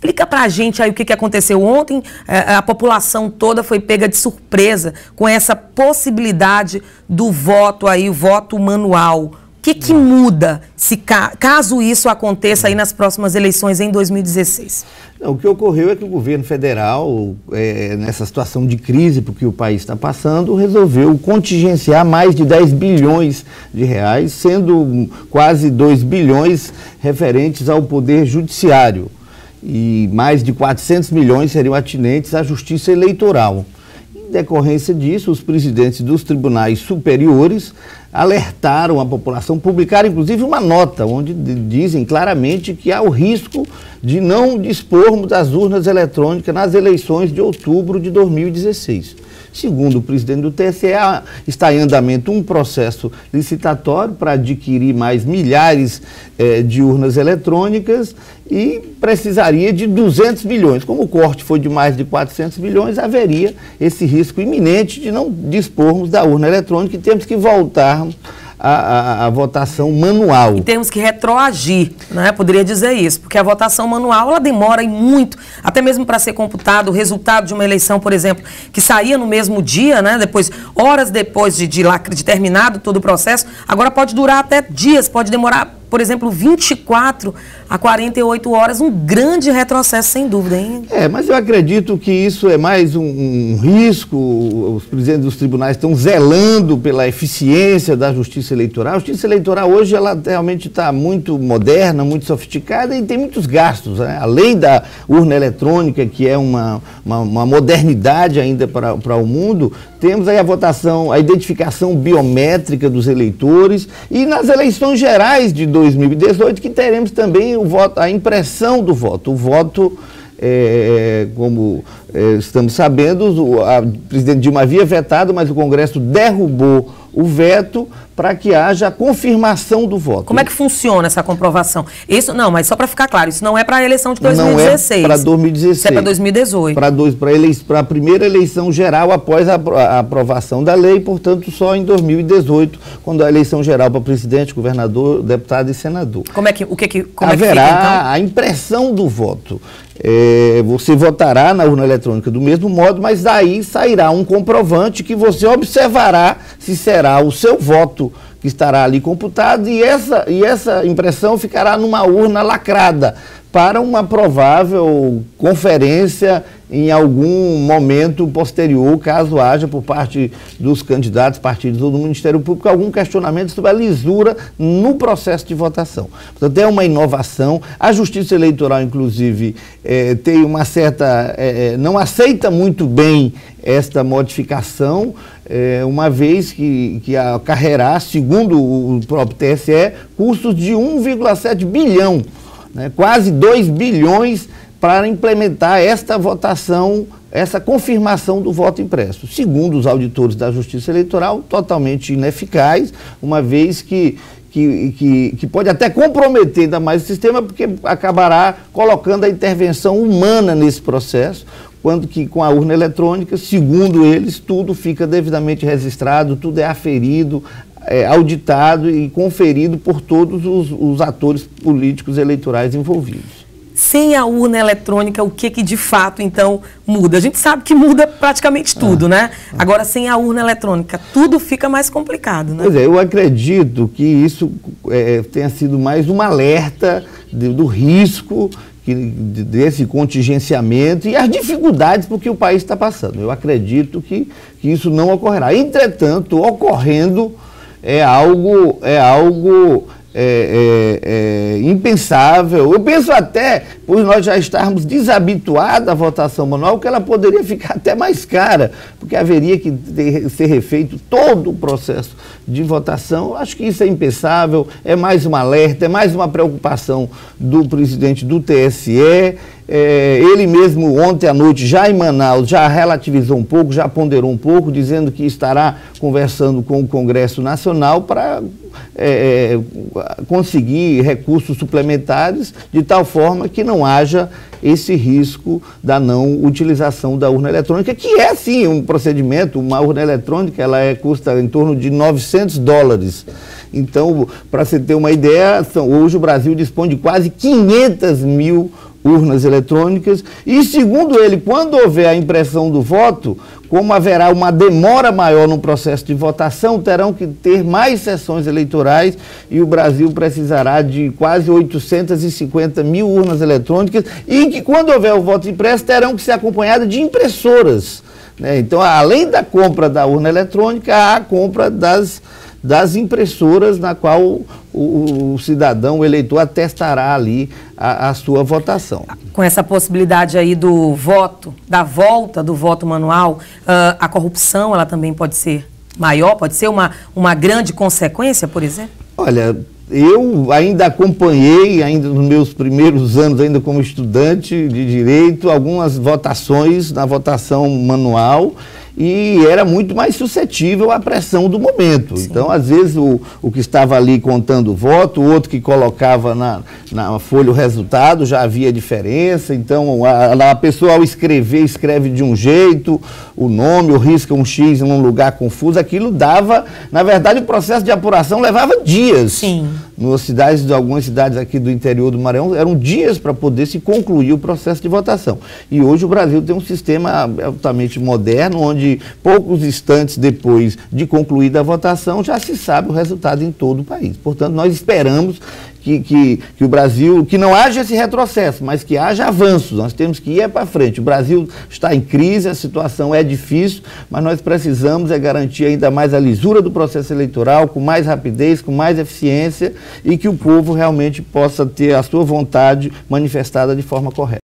Explica para a gente aí o que, que aconteceu ontem. É, a população toda foi pega de surpresa com essa possibilidade do voto aí, voto manual. O que, que muda se caso isso aconteça aí nas próximas eleições em 2016? Não, o que ocorreu é que o governo federal, é, nessa situação de crise porque o país está passando, resolveu contingenciar mais de 10 bilhões de reais, sendo quase 2 bilhões referentes ao poder judiciário e mais de 400 milhões seriam atinentes à justiça eleitoral. Em decorrência disso, os presidentes dos tribunais superiores alertaram a população, publicaram inclusive uma nota onde dizem claramente que há o risco de não dispormos das urnas eletrônicas nas eleições de outubro de 2016. Segundo o presidente do TSE, está em andamento um processo licitatório para adquirir mais milhares eh, de urnas eletrônicas e precisaria de 200 milhões. Como o corte foi de mais de 400 milhões, haveria esse risco iminente de não dispormos da urna eletrônica e temos que voltar a, a, a, votação manual. E temos que retroagir, né? poderia dizer isso, porque a votação manual ela demora muito, até mesmo para ser computado o resultado de uma eleição, por exemplo, que saía no mesmo dia, né? depois, horas depois de, de, de terminado todo o processo, agora pode durar até dias, pode demorar por exemplo, 24 a 48 horas, um grande retrocesso, sem dúvida, hein? É, mas eu acredito que isso é mais um, um risco. Os presidentes dos tribunais estão zelando pela eficiência da justiça eleitoral. A justiça eleitoral hoje ela realmente está muito moderna, muito sofisticada e tem muitos gastos. Né? Além da urna eletrônica, que é uma, uma, uma modernidade ainda para, para o mundo, temos aí a votação, a identificação biométrica dos eleitores e nas eleições gerais de 2018 que teremos também o voto, a impressão do voto. O voto, é, como é, estamos sabendo, o a presidente Dilma havia vetado, mas o Congresso derrubou o veto para que haja a confirmação do voto. Como é que funciona essa comprovação? Isso não, mas só para ficar claro, isso não é para a eleição de 2016. Não é para 2016. Isso é para 2018. Para a primeira eleição geral após a, a, aprovação da lei, portanto, só em 2018, quando a eleição geral para presidente, governador, deputado e senador. Como é que o que, que como Haverá é que fica, então? a impressão do voto. É, você votará na urna eletrônica do mesmo modo, mas daí sairá um comprovante que você observará se será o seu voto que estará ali computado e essa, e essa impressão ficará numa urna lacrada para uma provável conferência em algum momento posterior, caso haja por parte dos candidatos, partidos ou do Ministério Público algum questionamento sobre a lisura no processo de votação. Portanto, é uma inovação. A Justiça Eleitoral, inclusive, é, tem uma certa. É, não aceita muito bem esta modificação, é, uma vez que, que acarrerá, segundo o próprio TSE, custos de 1,7 bilhão né, quase 2 bilhões para implementar esta votação, essa confirmação do voto impresso. Segundo os auditores da Justiça Eleitoral, totalmente ineficaz, uma vez que, que, que, que, pode até comprometer ainda mais o sistema, porque acabará colocando a intervenção humana nesse processo, quando que com a urna eletrônica, segundo eles, tudo fica devidamente registrado, tudo é aferido, é, auditado e conferido por todos os, os, atores políticos eleitorais envolvidos. Sem a urna eletrônica, o que, que de fato então muda? A gente sabe que muda praticamente tudo, ah, né? Agora, sem a urna eletrônica, tudo fica mais complicado, né? Pois é, eu acredito que isso é, tenha sido mais um alerta de, do risco que, desse contingenciamento e as dificuldades porque o país está passando. Eu acredito que, que isso não ocorrerá. Entretanto, ocorrendo é algo, é algo é, é, é, impensável. Eu penso até, por nós já estarmos desabituados à votação manual, que ela poderia ficar até mais cara, porque haveria que ter, ser refeito todo o processo de votação. Acho que isso é impensável, é mais um alerta, é mais uma preocupação do presidente do TSE. É, ele mesmo ontem à noite, já em Manaus, já relativizou um pouco, já ponderou um pouco, dizendo que estará conversando com o Congresso Nacional para é, é, conseguir recursos suplementares de tal forma que não haja esse risco da não utilização da urna eletrônica, que é sim um procedimento, uma urna eletrônica, ela é, custa em torno de 900 dólares. Então, para você ter uma ideia, hoje o Brasil dispõe de quase 500 mil urnas eletrônicas. E, segundo ele, quando houver a impressão do voto, como haverá uma demora maior no processo de votação, terão que ter mais sessões eleitorais e o Brasil precisará de quase 850 mil urnas eletrônicas e que, quando houver o voto impresso, terão que ser acompanhadas de impressoras. Né? Então, além da compra da urna eletrônica, há a compra das das impressoras na qual o, o, o cidadão, o eleitor, atestará ali a, a, sua votação. Com essa possibilidade aí do voto, da volta do voto manual, uh, a corrupção ela também pode ser maior, pode ser uma, uma grande consequência, por exemplo? Olha, eu ainda acompanhei, ainda nos meus primeiros anos, ainda como estudante de direito, algumas votações na votação manual e era muito mais suscetível à pressão do momento. Sim. Então, às vezes, o, o que estava ali contando o voto, o outro que colocava na, na folha o resultado, já havia diferença. Então, a, a pessoa, ao escrever, escreve de um jeito, o nome, ou risca um X num lugar confuso, aquilo dava. Na verdade, o processo de apuração levava dias. Sim. Nas cidades, algumas cidades aqui do interior do Maranhão, eram dias para poder se concluir o processo de votação. E hoje o Brasil tem um sistema altamente moderno, onde poucos instantes depois de concluída a votação, já se sabe o resultado em todo o país. Portanto, nós esperamos que, que, que, o Brasil, que não haja esse retrocesso, mas que haja avanços. Nós temos que ir para frente. O Brasil está em crise, a situação é difícil, mas nós precisamos é garantir ainda mais a lisura do processo eleitoral, com mais rapidez, com mais eficiência e que o povo realmente possa ter a sua vontade manifestada de forma correta.